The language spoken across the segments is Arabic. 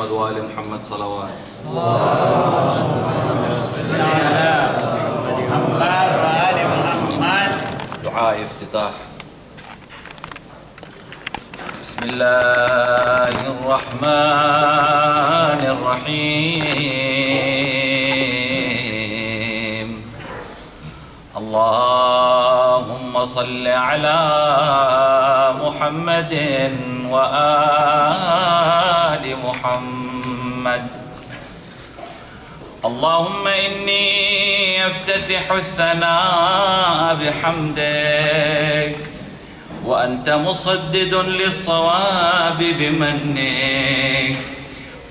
محمد وآل محمد صلوات. دعاء افتتاح. بسم الله الرحمن الرحيم. اللهم صل على محمد وآل محمد. اللهم إني أفتتح الثناء بحمدك وأنت مصدد للصواب بمنك.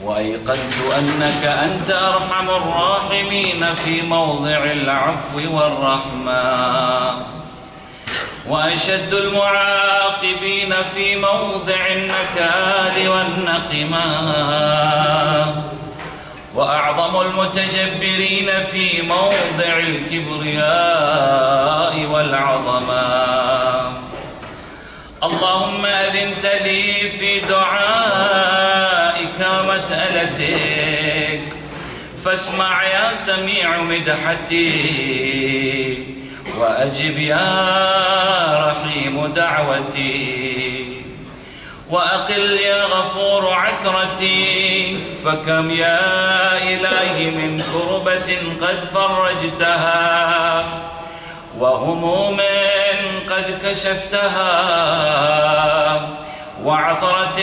وأيقنت أنك أنت أرحم الراحمين في موضع العفو والرحمة. وأشد المعاقبين في موضع النكال والنقمة. وأعظم المتجبرين في موضع الكبرياء والعظمة. اللهم أذنت لي في دعائك ومسألتك. فاسمع يا سميع مدحتي. وأجب يا رحيم دعوتي وأقل يا غفور عثرتي فكم يا إلهي من كربة قد فرجتها وهموم قد كشفتها وعثرة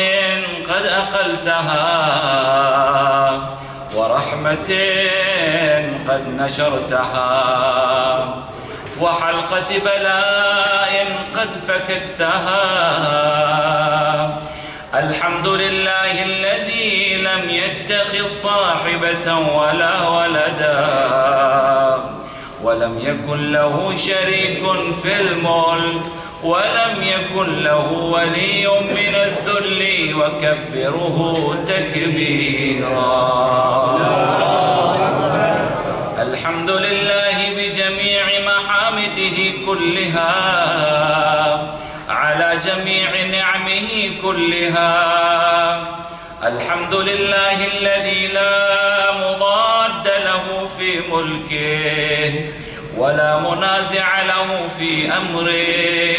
قد أقلتها ورحمة قد نشرتها. وحلقة بلاء قد فككتها الحمد لله الذي لم يتخذ صاحبة ولا ولدا ولم يكن له شريك في الملك ولم يكن له ولي من الذل وكبره تكبيرا. الحمد لله كلها على جميع نعمه كلها. الحمد لله الذي لا مضاد له في ملكه ولا منازع له في أمره.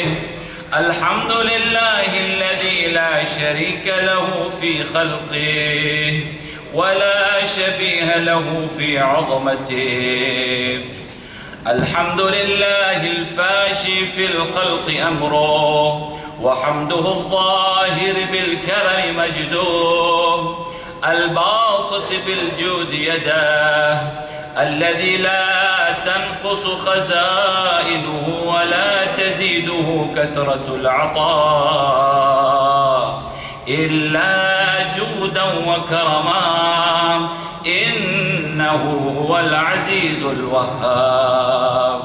الحمد لله الذي لا شريك له في خلقه ولا شبيه له في عظمته. الحمد لله الفاشي في الخلق أمره وحمده الظاهر بالكرم مجده الباسط بالجود يداه الذي لا تنقص خزائنه ولا تزيده كثرة العطاء إلا جودا وكرما. إنه هو العزيز الوهاب.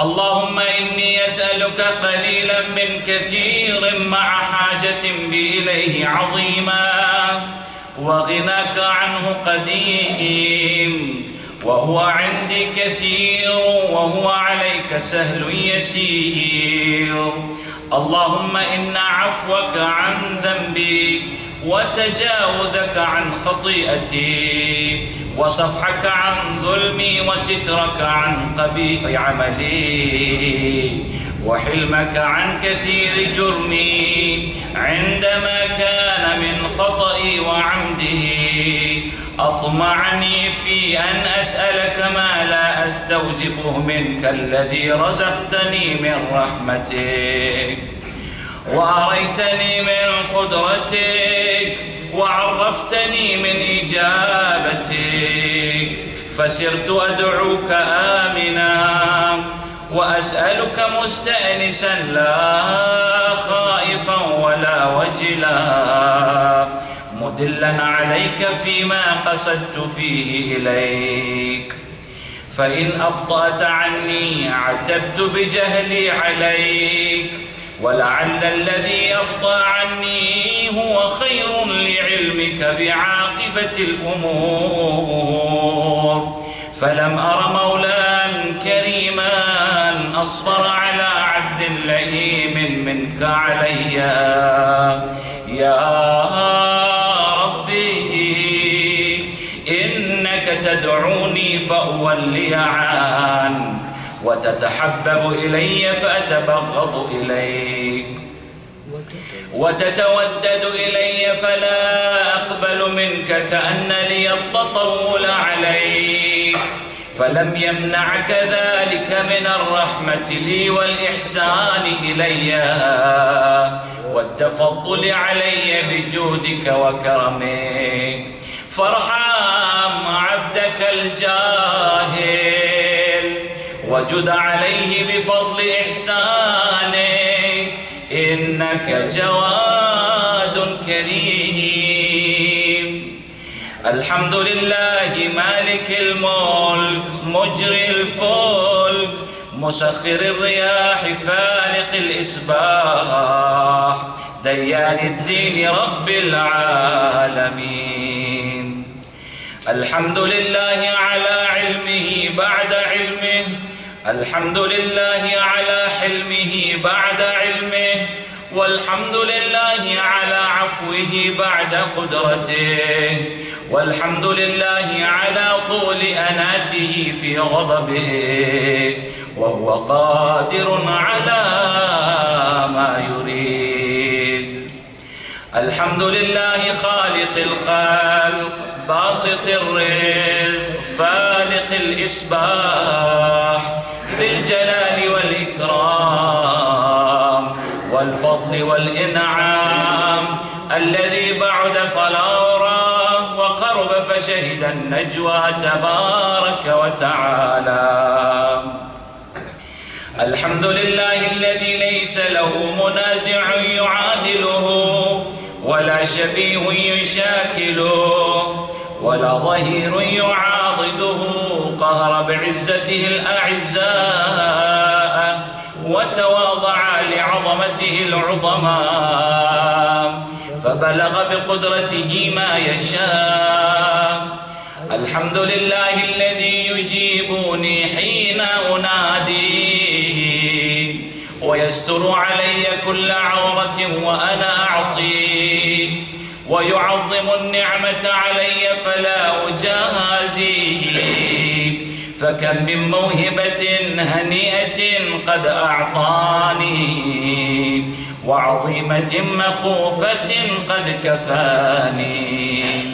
اللهم إني أسألك قليلا من كثير مع حاجة بي إليه عظيما. وغناك عنه قديم. وهو عندي كثير وهو عليك سهل يسير. اللهم إن عفوك عن ذنبي وتجاوزك عن خطيئتي وصفحك عن ظلمي وسترك عن قبيح عملي وحلمك عن كثير جرمي عندما كان من خطئي وعمده أطمعني في أن أسألك ما لا أستوجبه منك الذي رزقتني من رحمتك وأريتني من قدرتك وعرفتني من إجابتك فسرت أدعوك آمنا وأسألك مستأنسا لا خائفا ولا وجلا. مدلا عليك فيما قصدت فيه إليك. فإن أبطأت عني عتبت بجهلي عليك. ولعل الذي يرضى عني هو خير لعلمك بعاقبة الأمور. فلم أر مولا كريما أصبر على عبد لئيم منك علي. يا ربي إنك تدعوني فأولي عن وتتحبب إلي فأتبغض إليك. وتتودد إلي فلا أقبل منك كأن لي التطول عليك. فلم يمنعك ذلك من الرحمة لي والإحسان إلي. والتفضل علي بجودك وكرمك. فارحم عبدك الجاهل. وجد عليه بفضل إحسانك. إنك جواد كريم. الحمد لله مالك الملك مجري الفلك مسخر الرياح فالق الإسباح ديان الدين رب العالمين. الحمد لله على علمه بعد علمه الحمد لله على حلمه بعد علمه والحمد لله على عفوه بعد قدرته والحمد لله على طول أناته في غضبه وهو قادر على ما يريد. الحمد لله خالق الخلق باسط الرزق فالق الإسباح ذي الجلال والإكرام والفضل والإنعام الذي بعد فلا وقرب فشهد النجوى تبارك وتعالى. الحمد لله الذي ليس له منازع يعادله ولا شبيه يشاكله. ولا ظهير يعاضده. قهر بعزته الأعزاء وتواضع لعظمته العظماء. فبلغ بقدرته ما يشاء. الحمد لله الذي يجيبني حين أناديه ويستر علي كل عورة وأنا أعصيه ويعظم النعمة علي فلا أجازيه. فكم من موهبة هنيئة قد أعطاني وعظيمة مخوفة قد كفاني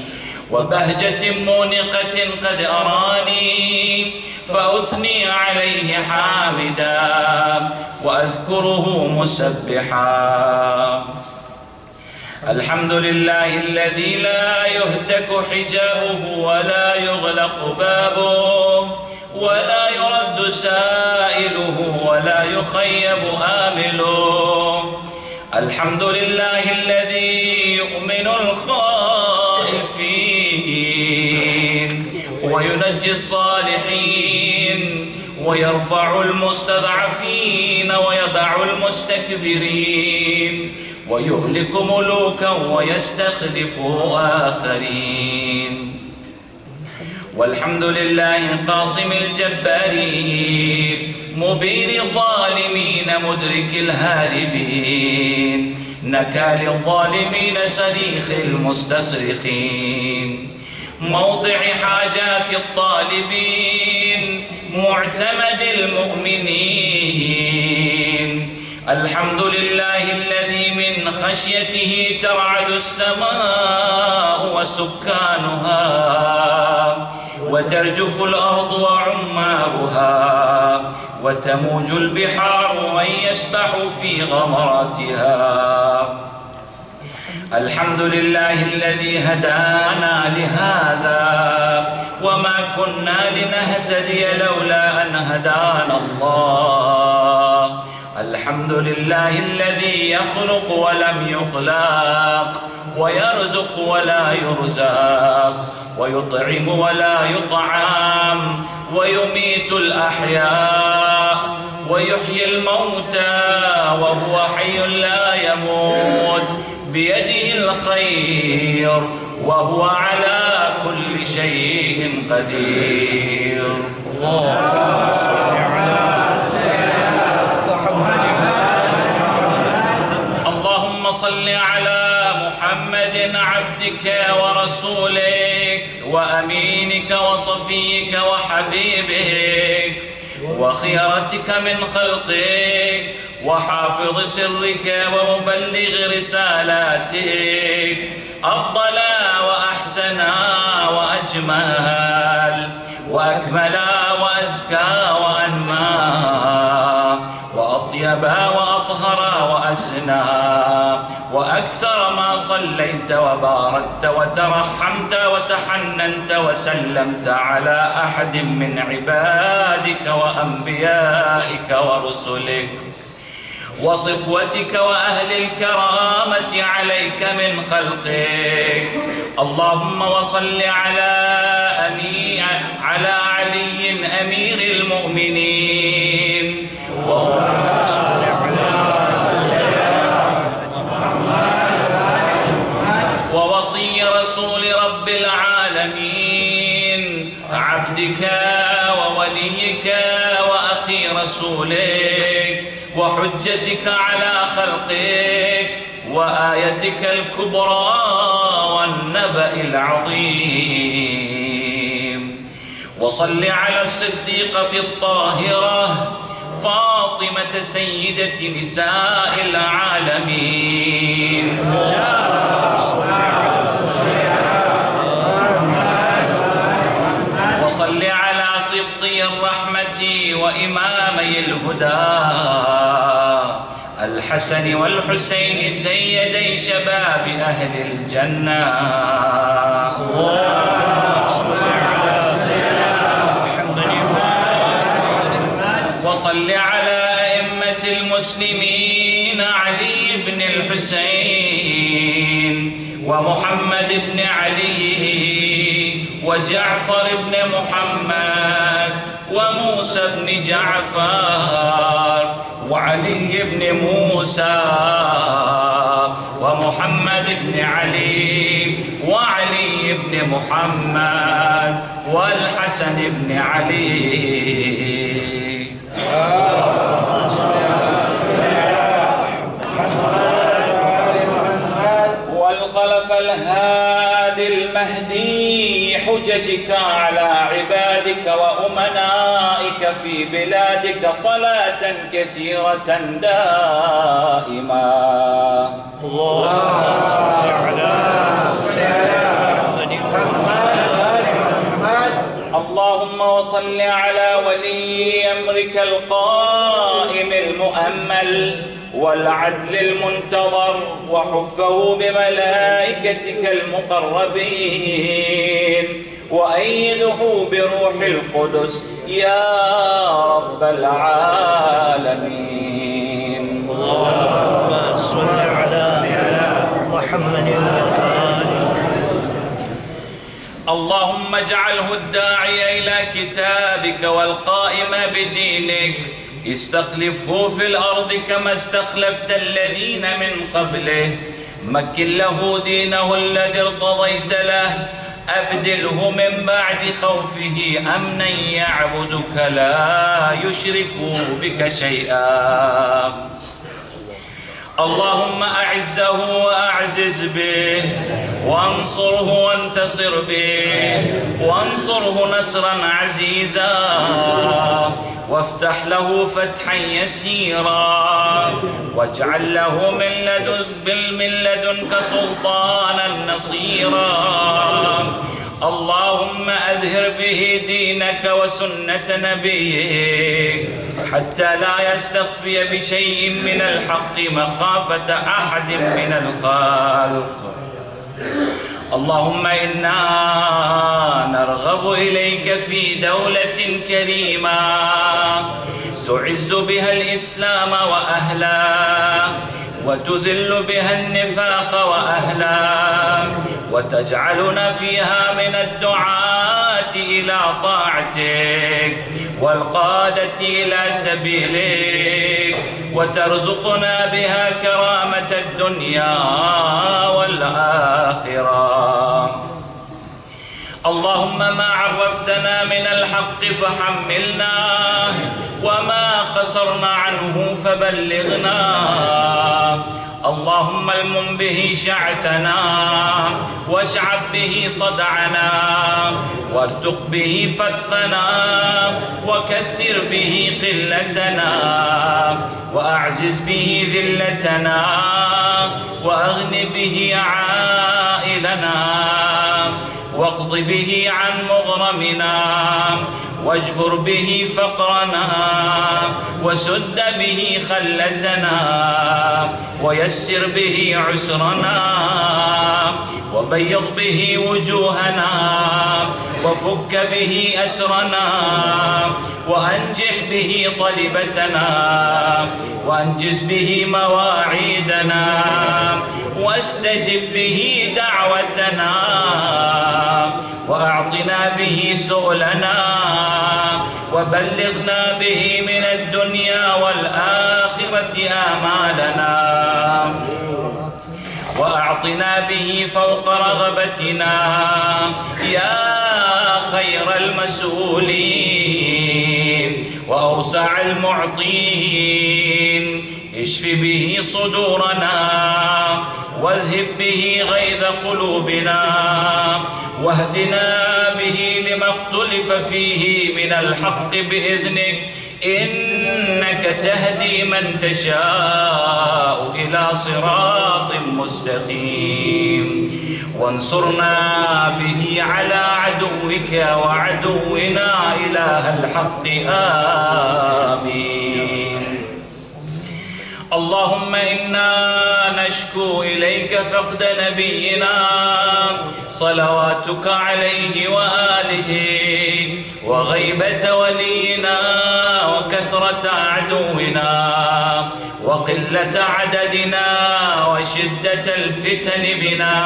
وبهجة مونقة قد أراني فأثني عليه حامدا وأذكره مسبحا. الحمد لله الذي لا يهتك حجابه ولا يغلق بابه ولا يرد سائله ولا يخيب آمله. الحمد لله الذي يؤمن الخائفين وينجي الصالحين ويرفع المستضعفين ويضع المستكبرين ويهلك ملوكا ويستخلف آخرين. والحمد لله قاصم الجبارين مبين الظالمين مدرك الهاربين نكال الظالمين صريخ المستصرخين. موضع حاجات الطالبين معتمد المؤمنين. الحمد لله الذي من خشيته ترعد السماء وسكانها وترجف الأرض وعمارها وتموج البحار ومن يسبح في غمراتها. الحمد لله الذي هدانا لهذا وما كنا لنهتدي لولا أن هدانا الله. الحمد لله الذي يخلق ولم يخلق ويرزق ولا يرزق ويطعم ولا يطعم ويميت الأحياء ويحيي الموتى وهو حي لا يموت بيده الخير وهو على كل شيء قدير. اللهم صل على اللهم صل على محمد عبدك ورسولك وأمينك وصفيك وحبيبك وخيرتك من خلقك وحافظ سرك ومبلغ رسالاتك. أفضل وأحسن وأجمل وأكمل وأزكى وأنمى وأطيب وأطهر وأسنى وأكثر ما صليت وباركت وترحمت وتحننت وسلمت على أحد من عبادك وأنبيائك ورسلك وصفوتك وأهل الكرامة عليك من خلقك اللهم وصل على عبدك ووليك وأخي رسولك وحجتك على خلقك وآيتك الكبرى والنبأ العظيم. وصل على الصديقة الطاهرة فاطمة سيدة نساء العالمين. وإمامي الهدى. الحسن والحسين سيدي شباب أهل الجنة. وصل على أئمة المسلمين علي بن الحسين ومحمد بن علي وجعفر بن محمد وموسى بن جعفر وعلي بن موسى ومحمد بن علي وعلي بن محمد والحسن بن علي. والخلف الهادي المهدي. حججك على عبادك وأمنائك في بلادك صلاة كثيرة دائما اللهم صل على اللهم وصل على ولي أمرك القائم المؤمل. والعدل المنتظر وحفه بملائكتك المقربين. وأيده بروح القدس يا رب العالمين. اللهم صل على محمد اللهم اجعله الداعي إلى كتابك والقائم بدينك. استخلفه في الأرض كما استخلفت الذين من قبله. مكن له دينه الذي ارتضيت له. أبدله من بعد خوفه. أمنا يعبدك لا يشرك بك شيئا. اللهم أعزه وأعزز به. وانصره وانتصر به. وانصره نصرا عزيزا. وافتح له فتحا يسيرا. واجعل له من لدن من لدنك سلطانا نصيرا. اللهم أذهر به دينك وسنة نبيك حتى لا يستخفي بشيء من الحق مخافة أحد من الخلق اللهم إنا نرغب إليك في دولة كريمة تعز بها الإسلام وأهله وتذل بها النفاق وأهله وتجعلنا فيها من الدعاة إلى طاعتك والقادة إلى سبيلك وترزقنا بها كرامة الدنيا والآخرة. اللهم ما عرفتنا من الحق فحملنا وما قصرنا عنه فبلغنا. اللهم المم به شعثنا واشعب به صدعنا وارتق به فتقنا وكثر به قلتنا وأعزز به ذلتنا وأغن به عائلنا واقض به عن مغرمنا واجبر به فقرنا وسد به خلتنا ويسر به عسرنا وبيض به وجوهنا وفك به أسرنا وأنجح به طلبتنا وأنجز به مواعيدنا واستجب به دعوتنا وأعطنا به سؤلنا وبلغنا به من الدنيا والآخرة آمالنا. وأعطنا به فوق رغبتنا. يا خير المسؤولين وأوسع المعطين. اشف به صدورنا واذهب به غيظ قلوبنا. واهدنا به لما اختلف فيه من الحق بإذنك إنك تهدي من تشاء إلى صراط مستقيم. وانصرنا به على عدوك وعدونا إله الحق. آمين. اللهم إنا نشكو إليك فقد نبينا صلواتك عليه وآله وغيبة ولينا وكثرة عدونا وقلة عددنا وشدة الفتن بنا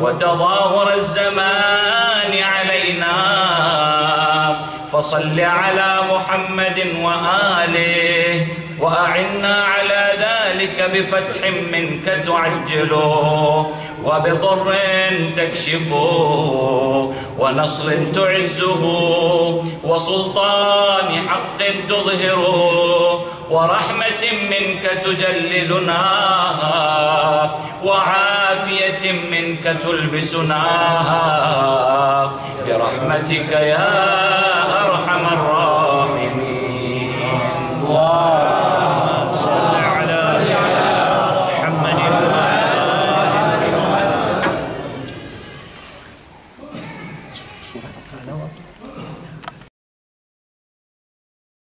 وتظاهر الزمان علينا. فصل على محمد وآله وأعنا على ذلك بفتح منك تعجله وبضر تكشفه ونصر تعزه وسلطان حق تظهره ورحمة منك تجللناها وعافية منك تلبسناها برحمتك يا أرحم الراحمين.